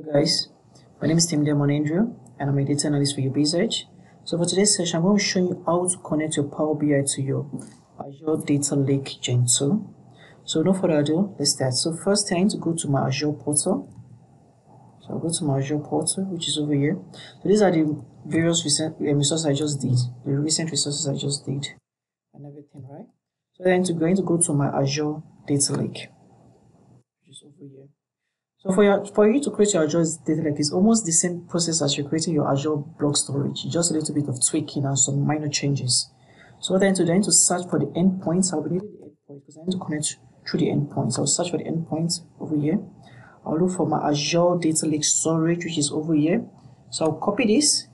Hello guys, my name is Temidayo Omoniyi and I'm a data analyst for UrBizEdge. So for today's session, I'm going to show you how to connect your Power BI to your Azure Data Lake Gen 2. So no further ado, let's start. So first thing, to go to my Azure portal. So I'll go to my Azure portal, which is over here. So these are the various recent um, resources I just did, the recent resources I just did, and everything, right? So then to going to go to my Azure Data Lake, which is over here. So for your for you to create your Azure data lake, it's almost the same process as you're creating your Azure Blob storage. Just a little bit of tweaking and some minor changes. So what I need to do, I need to search for the endpoints. I'll be needing the endpoints because I need to connect through the endpoints. I'll search for the endpoints over here. I'll look for my Azure data lake storage, which is over here. So I'll copy this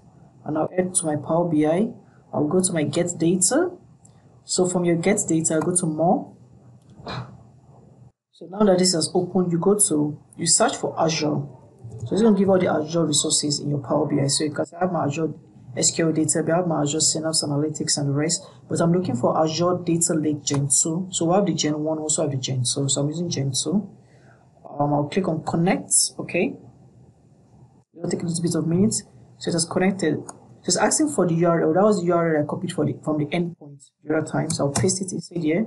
and I'll add to my Power BI. I'll go to my get data. So from your get data, I'll go to more so now that this has opened, you go to, you search for Azure. So it's going to give all the Azure resources in your Power BI. So you can have my Azure SQL data, I have my Azure Synapse Analytics and the rest. But I'm looking for Azure Data Lake Gen 2. So I have the Gen 1, also have the Gen 2. So I'm using Gen 2. Um, I'll click on connect, okay. It'll take a little bit of minutes. So it has connected. So it's asking for the URL. That was the URL I copied for the, from the endpoint the time. So I'll paste it inside here.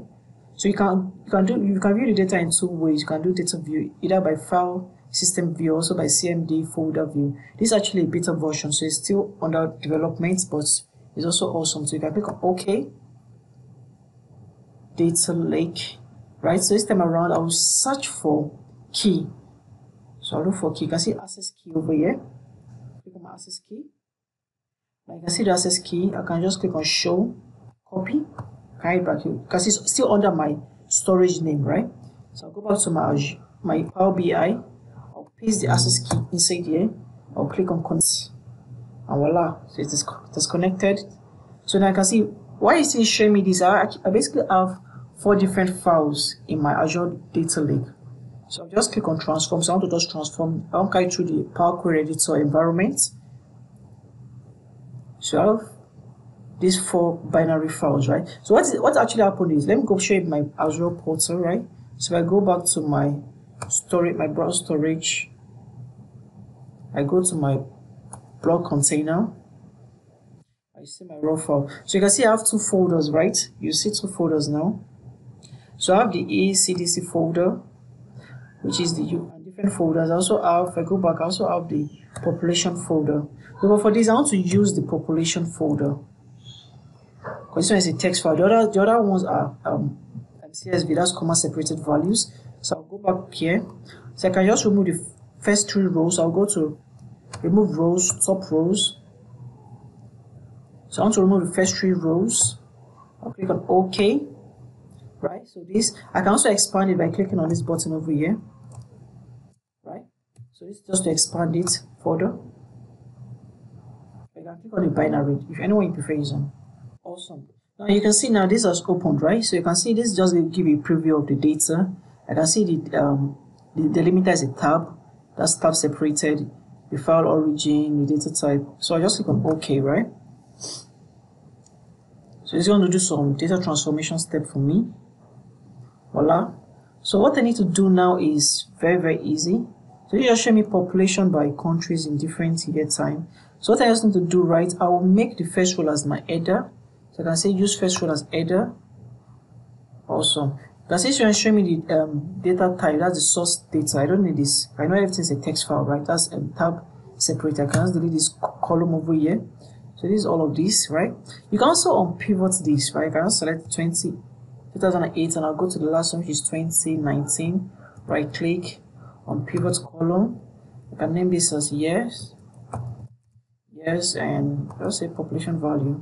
So you can you can do you can view the data in two ways. You can do data view either by file system view, also by CDM folder view. This is actually a beta version, so it's still under development, but it's also awesome. So you can click on OK. Data lake, right? So this time around, I will search for key. So I'll look for key. You can see access key over here. Click on my access key. You can see the access key. I can just click on show, copy, right back here because it's still under my storage name, right? So I'll go back to my my Power BI. I'll paste the access key inside here. I'll click on connect, and voila, so it is it is connected. So now I can see why is it showing me this. I, I basically have four different files in my Azure Data Lake. So I'll just click on transform. So I want to just transform. I'll carry through the Power Query Editor environment. So I have these four binary files, right? So what is what actually happened is let me go show you my Azure portal, right? So I go back to my storage, my browser storage. I go to my blob container. I see my raw file. So you can see I have two folders, right? You see two folders now. So I have the ECDC folder, which is the and different folders. I also have, if I go back, I also have the population folder. So for this, I want to use the population folder a text file. The other, the other ones are um, CSV, that's comma separated values. So I'll go back here. So I can just remove the first three rows. I'll go to remove rows, top rows. So I want to remove the first three rows. I'll click on OK. Right, so this, I can also expand it by clicking on this button over here. Right, so this is just to expand it further. I can click on the binary if anyone prefers using. Awesome. Now you can see now this has opened, right? So you can see this just give you a preview of the data. I can see the um the delimiter is a tab. That's tab separated, the file origin, the data type. So I just click on OK, right? So it's going to do some data transformation step for me. Voila. So what I need to do now is very, very easy. So you just show me population by countries in different year time. So what I just need to do, right, I will make the first row as my header. So I can say use first row as header. Awesome. You can see you show me the um, data type, that's the source data. I don't need this. I know everything's a text file, right? That's a um, tab separator. I can just delete this column over here. So this is all of this, right? You can also unpivot this, right? You can select 20, 2008 and I'll go to the last one which is 2019. Right click on pivot column. I can name this as yes. Yes, and let's say population value.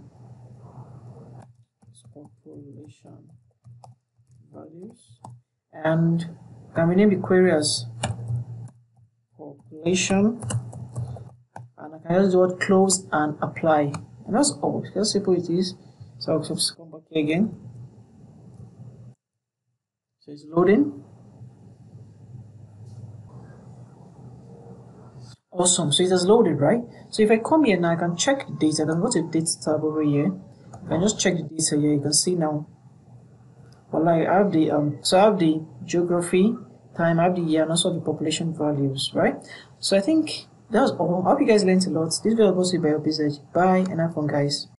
Values. And can we name the query as population? And I can just do what close and apply. And that's all. Just simple it is. So I'll just come back here again. So it's loading. Awesome. So it has loaded right? So if I come here now I can check the data. I can go to the data tab over here. I can just check the data here. You can see now well I have the um so I have the geography time, I have the year, and also the population values, right? So I think that's all. I hope you guys learned a lot. This video was by your Bye and have fun, guys.